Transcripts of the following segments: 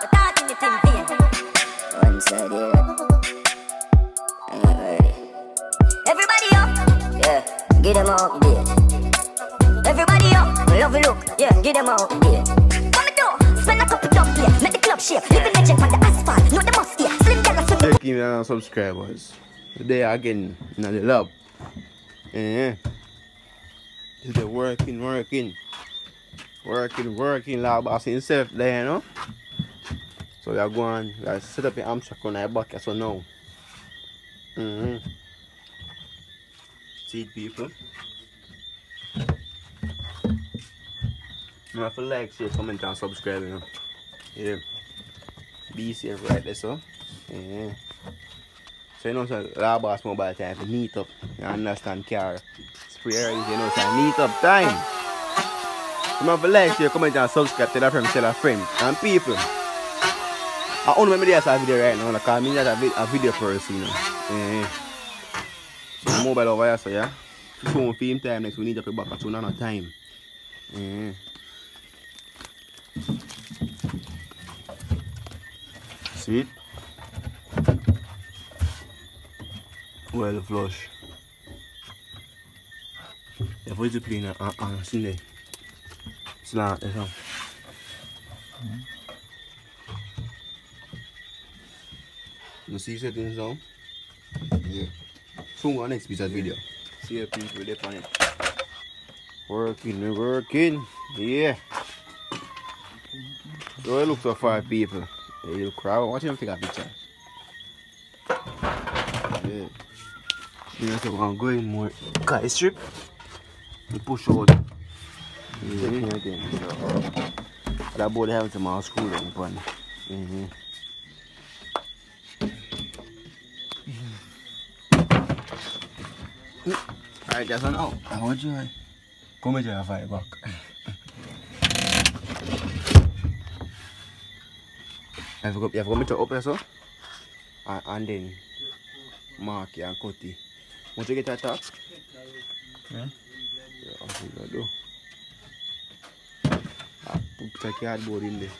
Talking the thing here. One. Everybody up. Yeah, get them. Everybody up. Love look. Yeah, get them. Come a couple the club the in uh, subscribers. Today again, in the lab. Yeah. Is the working, working. Working, working, lab boss himself there, you know? So you're going, you set up your arm track on your back, so now. Mm-hmm. See it, people. Remember to like, share, comment, and subscribe, you know? Yeah. Be safe right there, so. Yeah. So you know, so lab boss mobile time to meet up. You understand, car? Spray air, you know, so meet up time. Remember to like, share, comment, and subscribe. Tell a friend, tell a friend. And people. I only remember this video right now, because I'm not a, vid a video person, you know. Yeah. So mobile over here, so yeah. Soon film time next, we need to be back at soon another time. Yeah. Sweet. Well flush. Jag får inte plina ansin dig. Snart liksom. You see settings down? Yeah. Soon on next piece of video. See a piece with it on it. Working, we're working. Yeah. So it looks so far people. Yeah, you crowd. Watch him take a picture. Yeah. Know, so I'm going more cut strip. You push out. Yeah. So. That board having some more screw down upon. Mm-hmm. Alright, that's one out. I want you. Come here, I'll fight back. To go, you have to go meet up there, so? And, and then mark and cut it. Once you get top? Yeah. Yeah, what you gotta do. Ah, put the cardboard in there.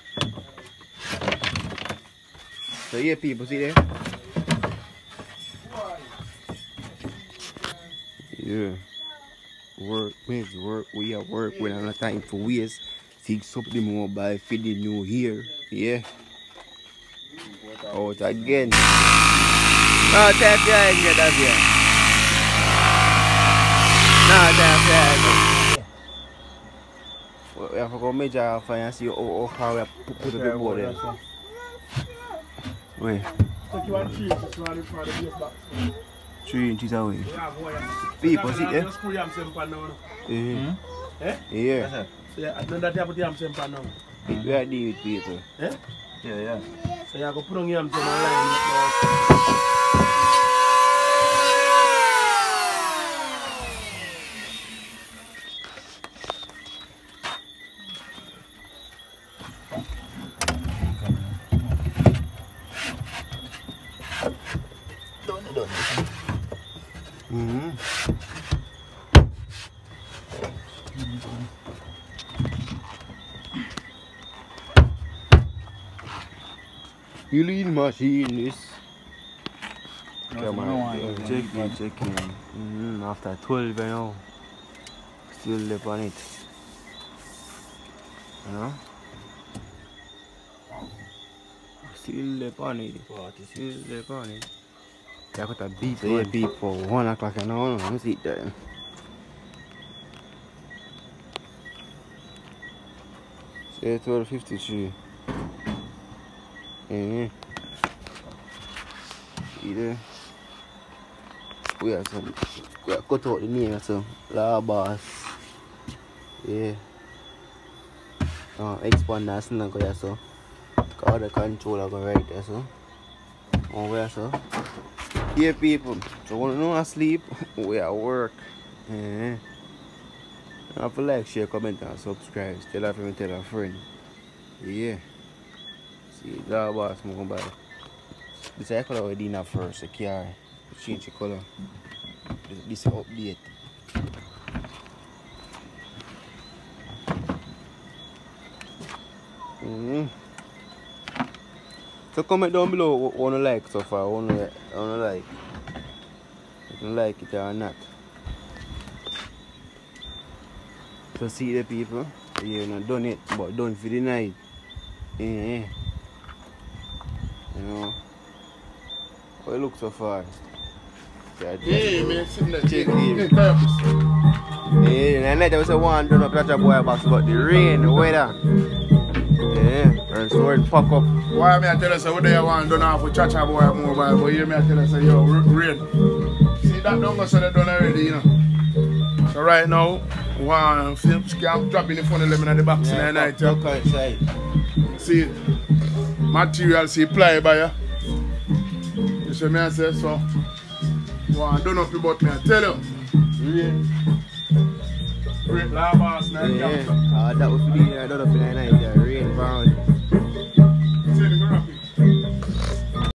So yeah, people, see there? Yeah. Work, means work, we are work, we don't have time for waste. Fix up the mobile, feed the new here. Yeah. Oh, Out again. No, take your hand, get up here. No, your hand. We have to go measure off and see how, how far we put, put the board there. Wait, Take you cheese, one is for the base box. Three inches away. Yeah, boy. People, see there? Just put yam sempa now. Yeah. Eh? Yeah. So yeah, and then that you put yam sempa now. We are dealing with people. Eh? Yeah, yeah. So yeah, go put on yam sempa line. Mm-hmm. You lead machinist. Come on, check in, check in. Mm-hmm. After 12 you know. Still live on it. You know? Still live on it. Still live on it. Yeah, I got a beep. So yeah, beep for 1 o'clock and all. Let me see that. Say 12.53. Mm-hmm. See there? We have some, we have cut out the name of some labas. Yeah. Uh, expand that snug there, so. All the controller go right there, so. Over there, so. Yeah, people. So when you know sleep, we at work. Yeah. Have to like, share, comment, and subscribe. Tell a friend, tell a friend. Yeah. See, that boss moving by. This is the color we did first, the car. Change the color. This, is update. Mm -hmm. So comment down below what you wanna like so far, what you wanna like. If you like it or not. So see the people, you know, done it, but done for the night. Yeah. You know. What it look so far? Yeah, Yeah, man, sitting there. Taking purpose. Yeah, and I was a one done up Platter Boy box, but the rain, the weather. Yeah, so it pack up. Why me I tell you say what they want done off with Chacha boy mobile, but here me I tell you say yo rain. See that don't go so they done already, you know. So right now, one film scam dropping the phone element at the box in the night. look Yeah. outside. See material see ply by ya. You see me I say so. One done up about me I tell you. Rain. Rain, la boss, Yeah, uh, that uh, done up in the night, yeah, rain, bound.